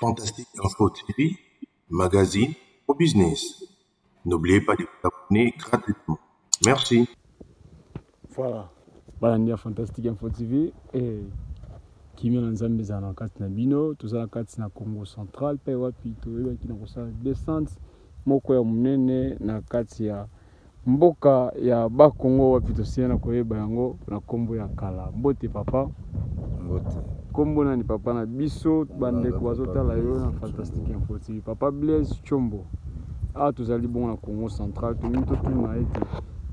Fantastique Info TV, magazine au business. N'oubliez pas de vous abonner gratuitement. Merci. Voilà. balandi ya fantastique info tv e kimia na nzambe ezala na kati na bino toza na kati na congo central mpe wapi toyebaki na kosala descente moko ya na kati ya mboka ya bakongo wapi tosila koyeba yango na nkombo ya kala mbote papa mbote nkombo nani papa na biso bandeko bazotala yo na fantastique info tv papa blaise chombo awa tozali bongo na congo central tolingi totuna ete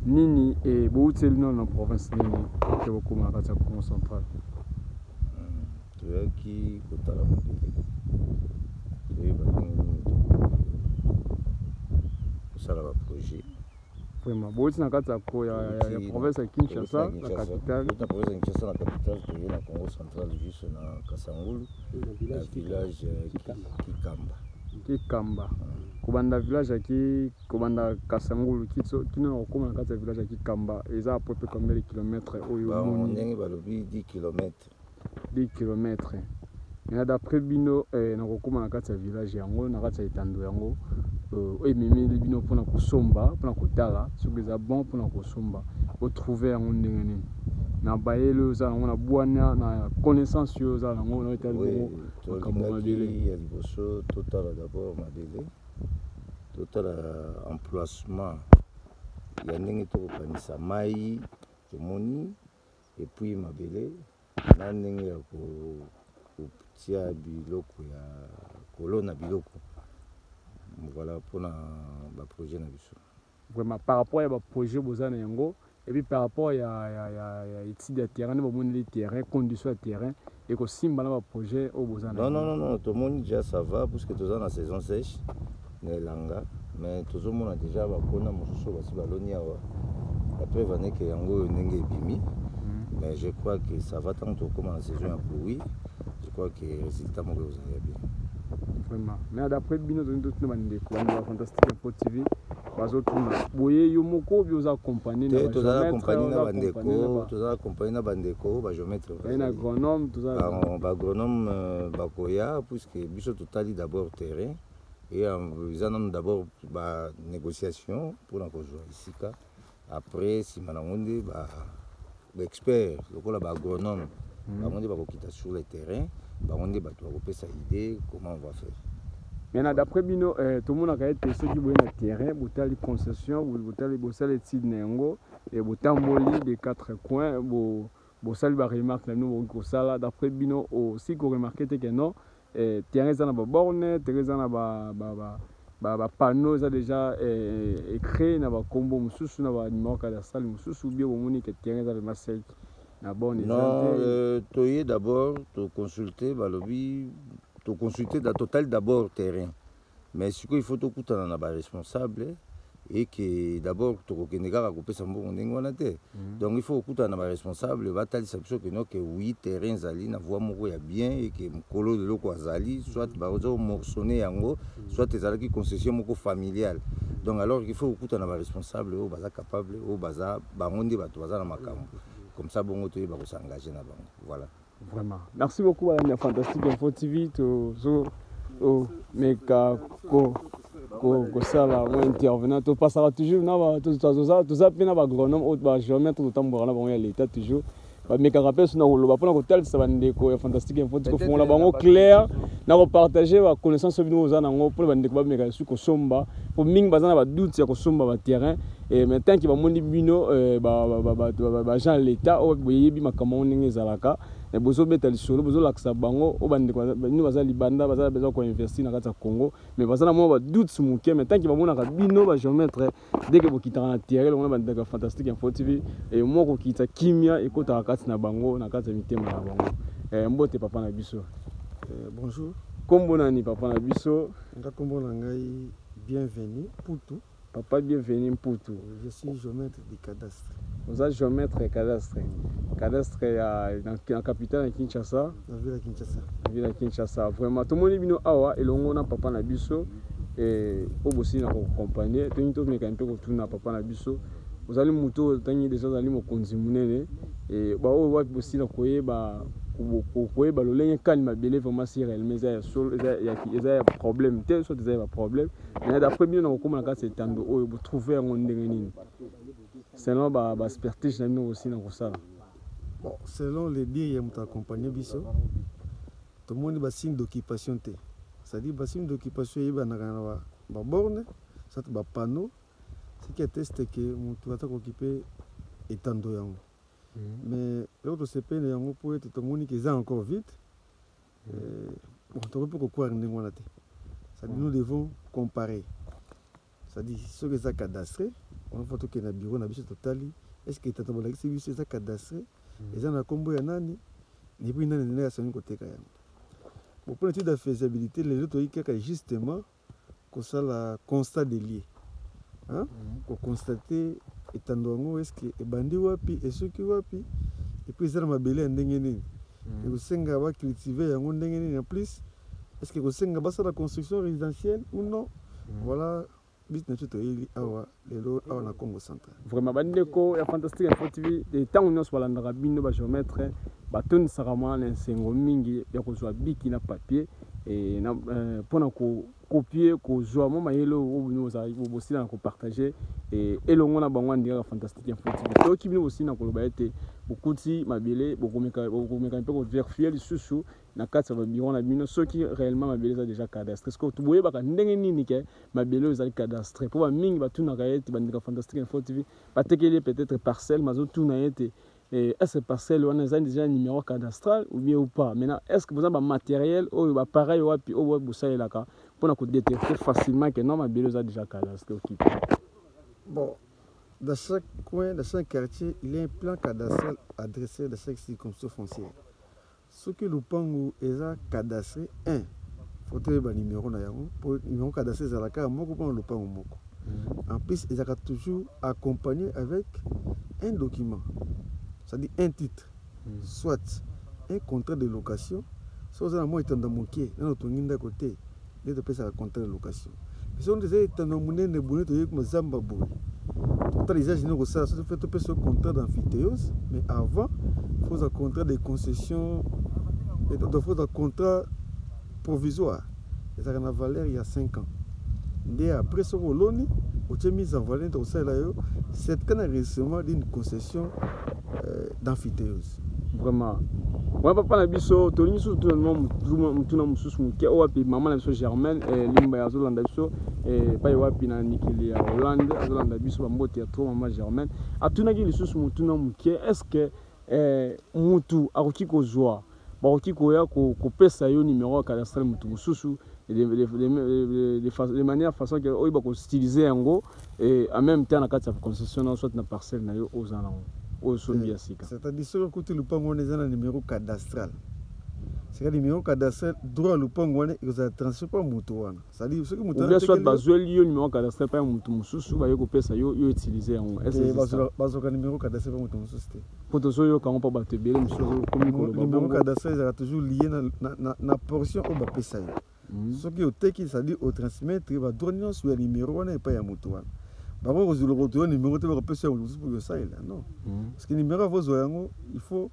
nini e bouteli nano na province nini te bokóma na kati ya congo central? Toyaki kotala mobili toyeba ndenge nini kosala baprojet vraiment bouti na kati ya province ya kinshasa na capitale. Na na toye na congo central juste na kasangulu. Na village Ki- kikamba. Kikamba. Kobanda village ya ki kobanda kasangulu kino na kokóma na kati ya village ya kikamba. Eza aprope combien de kilometre oyo Ba- omoni ndenge balobi 10 kilometre 10 kilometre mais d'après bino na kokóma na kati ya village yango na kati ya etando yango euh, oyo ememeli bino mpona kosomba mpona kotala soki eza bon mpona kosomba otrouve yango ndenge nini na bayele oyo oza nango na bwana na connaissance oyo oza nango na etali Oui, bongo makambo mabele ya liboso totala d'abord mabele totala emplacement. Ya ndenge tokokanisa mai tomoni epuis mabele na ndenge ya ko- kotia biloko ya kolona biloko voilà mpona baprojet na biso. Vraiment par rapport ya baprojet boza na yango epuis par rapport ya, ya, ya, ya étude ya terrain nde bomoneli terrain condition ya terrain ekosimba na baprojet oyo boza na non non non non tomoni déjà ça va puisque toza na saison sèche na elanga mais tozomona déjà bakona mosusu basi baloni awa bapreuve aneke yango oyo ndenge ebimi Mhm. mais je crois que ça va ntango tokóma na saison ya pluie je crois que résultat moko ekozala ya bien mais d'après bino bandeko bana ba fantastique info tv bazotuna boye yo moko oza tozala na bandeko tozala na bandeko bagéometre na agronome baagronome euh, bakoya puisque biso totali d'abord terrain. E euh, eza nano d'abord banégociation mpona kozwa esika après nsima nango nde ba- baexpert lokola baagronome bango nde bakokita sur le terrain bango bato bakopesa idée comment on va faire? Maintenant d'après bino eh, tomonaka ete soki boye na terrain botali concession bosala eh, botamboli de quatre coins bo- bosali baremarque na bino kosala. D'après bino aussi koremarke te ke non eh, terrain eza na baborne terrain eza na ba- ba- ba- ba- bapanneau eza déjà eh, écrit na bakombo mosusu na banimero kadasali mosusu bie bomoni ke terrain eza na borne eza non euh, toye d'abord toconsulte balobi toconsulte da totali d'abord terrain. Mais sikoyo il faut tokutana na baresponsable eke d'abord tokokende kaka kopesa mbongo ndenge wana te Mhm. donc il faut kokutana na baresponsable batalisa biso keno ke wi terrain ezali na voi moko ya bien eke mokolo leloko azali soit bazomorçonne yango soit ezalaki concession moko familiale. Donc alors il faut kokutana na baresponsable oyo baza capable oyo baza bango nde bato baza na makambo comme ça bongo toyeba kosengage na bango voilà vraiment merci beaucoup balandi ya fantastique info tv tozo omeka ko- ko- kosala mo intervenant topasaka toujours toza mpe na bagronome oyo bagéometre totambolaka na bango ya l'état toujours bamekaka mpe so na koloba mpona kotalisa bandeko ya fantastique info tv kofongola bango clair na kopartage baconnaissance bino oza nango mpona bandeko bameka su kosomba po mingi baza na badoute ya kosomba baterrain mais tanki bamoni bino eh, ba- ba- ba- bato ba- bagent ya l'état oyo boyebi makambo yango ndenge ezalaka eh, bozobeta lisolo bozolakisa bango. Oyo bandeko bino baza libanda baza besoin koinvestir na kati ya congo. Mais baza na mwa badoute moke mais tanki bamonaka bino bagéometre deke bokitaka na terrain longo na bandeko ya fantastique info tv eh, mwa kokita kimia ekotaka kati na bango na kati ya mitema na bango. Eh, mbote papa na biso. Bonjour, nkombo nani papa na biso? Nga kombo na ngai bienvenue Poutou. papa bienvenu mputu. Je suis géomètre du cadastre oza géomètre ya cadastre cadastre ya na, capitale ya kinshasa. Na ville ya Kinshasa. ville ya kinshasa vraiment. Tomoni bino awa elongo na papa na biso oyo bosili na kokompagne tongi tomeka mpe kotuna papa na biso ozali motu oyo ntangi deja ozali mokonzi monene baoyo wapi bosili na koyeba koyeba lolenge kani mabele vraiment si réellement eza eza ya problème te soit eza ya baproblème mais d'après bino na kokóma na kati ya etando oyo botrouve yango ndenge nini selon baspertige na bino aussi na kosala bon selon le dire ya moto accompagne biso. Tomoni basigne d'occupation te c'est-à-dire basigne d'occupation eyebanaka na baborne soit bapanneau ce qui atteste ke moto aza kooccupe etando yango mais eloko tosepeli yango mpo ete tomoni ke eza encore vite bon tokoki mpe kokware ndenge wana te c'est-à-dire nous devons comparer c'est-à-dire soki eza cadastre wana fa tokende na bureau na biso totali est ce que etando bolakisi biso eza cadastre eza na nkombo ya nani epuis nani ndenge asangi koteka yango bon mpona étude ya faisabilité lelo toyi kaka justement kosala constat de lié kokonstate etando yango estce ebandi wapi esoki wapi? Epuis eza na mabele ya ndenge nini ekosenga bacultive yango ndenge nini en plus estce ekosenga basala construction résidentielle ou non? Voilà biso na biso toyeli awa lelo awa na congo central. Vraiment bandeko ya fantastique info tv ntango nyonso balandaka bino bagéometre batondisaka mwana na esengo mingi ya kozwa biki na papier mpona kopie kozwa mo mayele oyo bosila na kopartage elongo na bango andingaka fantastique tv soki bino bosili na koloba ete na kati ya babiro na bino soki réellement mabele eza déjà cadastre. Ceque boyebaka ndenge nini ke mabele oyo ezali cadastre. Fantastique info tv batekeli peut-être parcelle parcelle wana eza déjà numéro cadastral ou bien ou pas? Maintenant est ce que mpona kodétecter facilement ke non mabele eza déjà cadastre okipe bon dans chaque coin dans chaque quartier il y a un plan cadastral adressé dans chaque circonscription foncière soki lupango eza cadastre 1 fo toyeba numéro na yango. Mpo numéro cadastre ezalaka kaka moko mpona lupango moko. En plus ezalaka toujours accompagné avec un document c'est-à-dire un titre mm. soit un contrat de location so oza na mwa etando moke nano otongi ndako te nde topesaka contrat location. So eza etando monene boye toyei mazamba boye totala usage nini kosala so fe topesa contrat d'amphithéose. Mais avant foza contrat de concession. Foza contrat provisoire. Ezalaka na valeur ya 5 ans. Nde après soki oloni otie mise en valeur nde kosalela yo kana enregistrement d'une concession euh, vraiment wana papa na biso tolingi susu tuna mutuna mosusu moke oyo wapi mama na biso germaine limba azolanda biso epai wapi na mikili ya hollande azolanda biso bambote ya tro mama germaine atunaki lisusu motuna moke est ce que mutu akoki kozwa bakoki koya kopesa yo numero ya cadastral motu mosusu de manière façon ke oyeba kostilize yango en même temps na kati ya concession soit na parcelle na yo oza oyo sombi ya sika c'est-à-dire soki okuti lupango wana eza na numero cadastral. Sika numero cadastral droit ya lupango wana ekozala transfert mpa moto wana. C'est-à-dire soki moto soit bazweli yo numero cadastral mpa ya motu mosusu baye kopesa yo yo utilize yango. Bazwaka numero cadastral mpa moto mosusu te. Mpo tozoyoka yango mpa bato ebele mosusu komi koloba numero cadastral ezalaka toujours lié na portion oyo bapesa yo. Soki oteki c'est-à-dire otransmettre badroit nyonso ya numero wana epai ya moto wana bango kozwila kotoya numero te bakopesa mosusu mpo kosalela non. Parce que numero akozwa yango il faut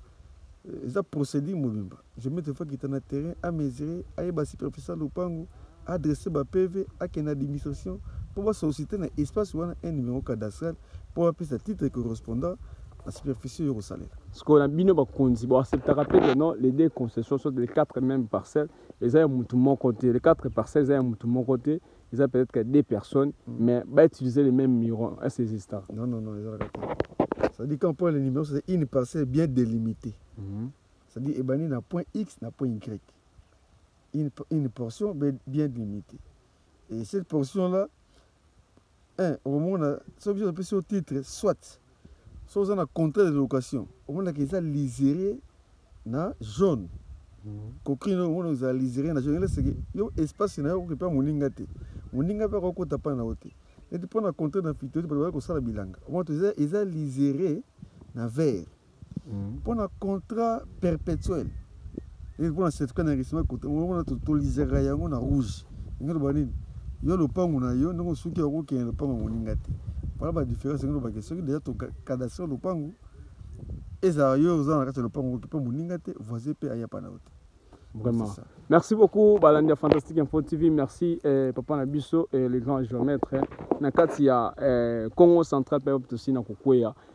eza procédure mobimba. Je mete fa kita na terrain amesure ayeba superficie ya lopango adresse bapv akende administration mpo basollicite na espace wana un numéro cadastral mpo bapesa titre correspondant na superficie oyo kosalela sikoyo na bino bakonzi baacceptaka mpe ke non les deux concessions soit les quatre mêmes parcelles. Te les quatre parcelles eza ya motu moko te eza peut-être que deux personnes mm. mais bautiliser les mêmes murons est ce exista non non non ezalaka te c'est-à-dire quand on prend les numéros c'est une parcelle bien délimitée. Mm -hmm. c'est-à-dire ebandi na point x na point y. Une, une portion bien limitée et cette portion là un omona soki biso apesi yo titre soit. So oza na contrat de location omonaka eza liséré na jaune kokri omona ozala liséré na jaune eleseke yo espace na yo okoki mpe moninga te moninga mpe akokota mpa na yo te neti mpo na contrat na fitoti bato baya kosala bilanga omona to eza liséré na vert mpo na contrat perpétuel. Mpo na certificat d'enregistrement omona tolizeraka yango na rouge. Ndenge loba nini yo lopango na yo ndenge soki okokende lopango moninga te voilà ba différence ndenge lobaki soki deja tokadastre lopango ezala yo oza na kati ya lopango oki mpe moninga te voisin mpe aya mpa na yo te Vraiment. Merci beaucoup, Balandia Fantastique Info TV. Merci, eh, Papa Nabiso et les grands géomètres. Na kati ya eh, Congo Central, pe aussi na.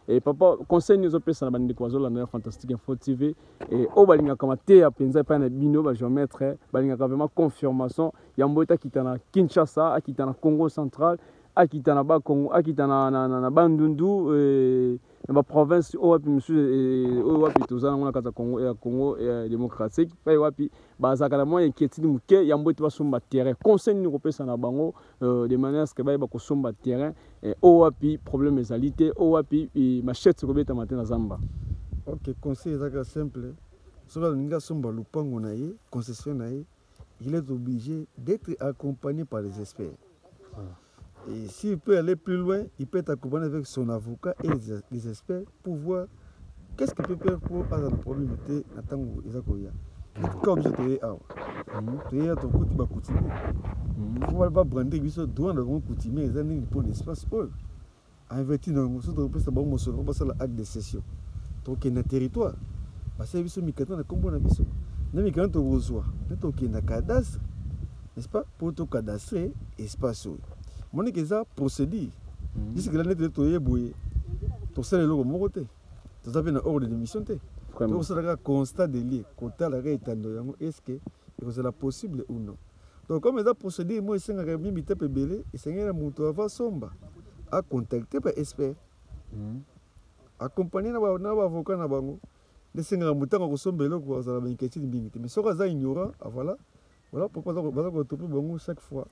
Et papa, conseil nous opesa na bandi kwa zola na Fantastique Info TV. Et o balinga kama te ya penza pa na bino ba géomètre, balinga vraiment confirmation ya mbota kitana Kinshasa, akitana Congo Central, akitana ba Congo, akitana na, na, na Bandundu eh, na baprovince oyo wapi mosusu eh, oyo wapi toza nango na kati ya congo, ya démocratique mpe wapi bazalaka na mwa inquiétude moke yango ete basomba terrain. Conseil nini kopesa na bango euh, de manière ce bayeba kosomba terrain eh, oyo wapi problème ezali te oyo wapi machete ekobetama te na zamba? Ok conseil ezaka simple. Soki alingi asomba lupango na ye concession na ye il est obligé d'être accompagné par les experts. Et s'il peut aller plus loin il peut être accompagné avec son avocat et les, experts pour voir qu'est-ce qu'il peut faire pour aza na problème te na ntango eza koya ka biso toye awa toye awa tokuti bakutime po babrande biso droit na bango coutumier eza ndenge mpo na espace oyo ainvesti na yango so tokopesa bango mosolo basala acte de territoire. Na biso na mikanda tokozwa nde tokende na cadastre n'est-ce pas? Mpo tokadastre espace moneke eza procédure. Jisikela nete toye boye. Tosala eloko moko te. Toza mpe na ordre de mission te. Vraiment tokosalaka constat de lie kotalaka etando yango estce ekozala possible ou non? Donc comme eza procédure mo esengaka mimi tepe ebele esengeli na moto ava somba acontacte ba expert na ba- na baavocat na bango. Nde esengaka motango akosomba eloko azala bainquiétude mingi te. Mais soki aza ignorant ah, voilà. Voilà pourquoi baza ko- baza kotope bango chaque fois.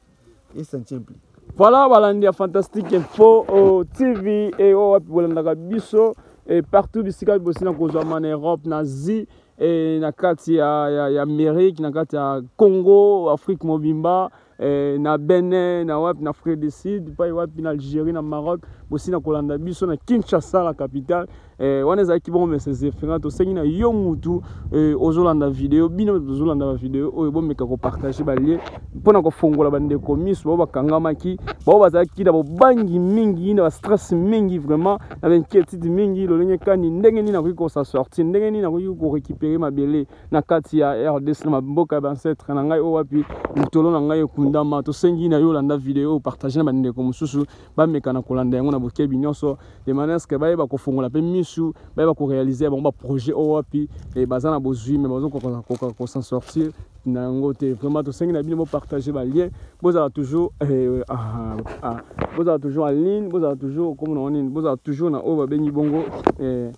Et ça ne tient plus voilà balandi ya fantastique info o tv e oyo wapi bolandaka biso e partout bisika bosina kozwama na europe na asie e na kati ya, ya, ya amérique na kati ya congo afrique mobimba e, na benin na wapi na afrique du sud mpai wapi na algérie na maroc bosina kolanda biso na kinshasa la capitale. E, wana ezalaki bongo message efenga tosengi na yo mutu e, ozolanda video bino tozolanda bavideo oyo bomeka kopartage balie mpona kofongola bandeko miso bao bakangamaki bao bazalaki na bobangi mingi na bastress mingi vraiment na bainquiétude mingi. Lolenge kani ndenge nini nakoki kosa sortir ndenge nini nakoki korécupere mabele na kati ya rdc na mboka ya bancetre na ngai oyo wapi litolo na ngai ekundama tosengi na yo olanda video partage na bandeko mosusu bameka na kolanda yango na bokebi nyonso de manière ce que bayeba kofongola mpe misu bayeba koréalize bango baprojet oyo wapi eh, baza na bozwi me bazokoka kosan sortir na yango te. Vraiment tosengi na bino bopartage balien bozala toujours eh, ah, ah, bozala toujours en ligne bozala toujours na nini bozala toujours na oyo babengi bongo eh,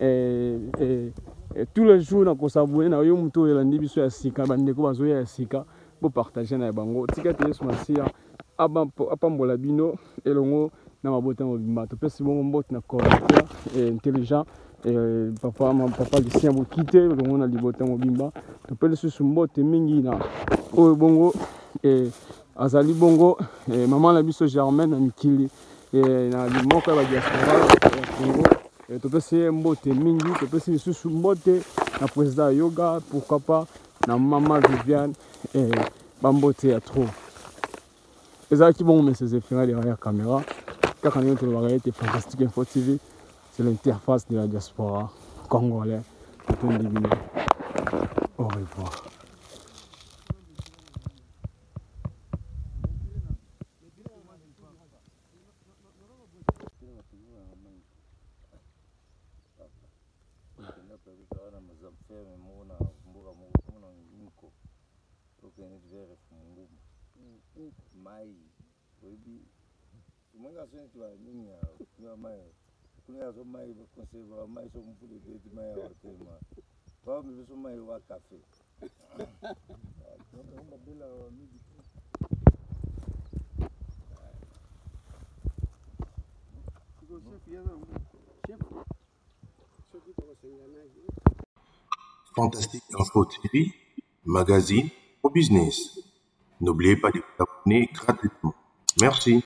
eh, tous les jours na kosabone na yo motu oyo elandi biso ya sika bandeko bazoya ya sika bopartage na bango. Tika te yesu masiya apambola bino elongo na mabota mobimba. Topesi bongo mbote na correcteur eh, intelligent eh, papa lucien bokite elongo na libota mobimba. Tope lisusu mbote mingi na oyo bongo eh, azali bongo mama na biso germain na mikili na limoko ya badiaspora ya congo. Topesi ye mbote mingi topesi lisusu mbote na président ya yoga pourquoi pas na mama viviane eh, bambote ya trop. Ezalaki bongo message efingala derrière ya caméra kaka ndenge tolobaka ete fantastique info tv c'est l'interface de la diaspora congolais totondi bino au revoir tokenda kabisa wana mazamferme moko na mboka moko komona nko tokende vere funguma mai oyebi mwenga so neti banini Fantastique Info TV, magazine au business. N'oubliez pas de vous abonner gratuitement. Merci.